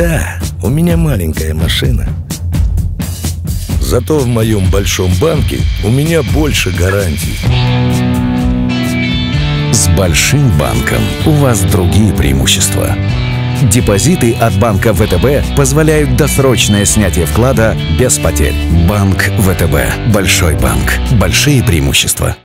Да, у меня маленькая машина. Зато в моем большом банке у меня больше гарантий. С большим банком у вас другие преимущества. Депозиты от банка ВТБ позволяют досрочное снятие вклада без потерь. Банк ВТБ. Большой банк. Большие преимущества.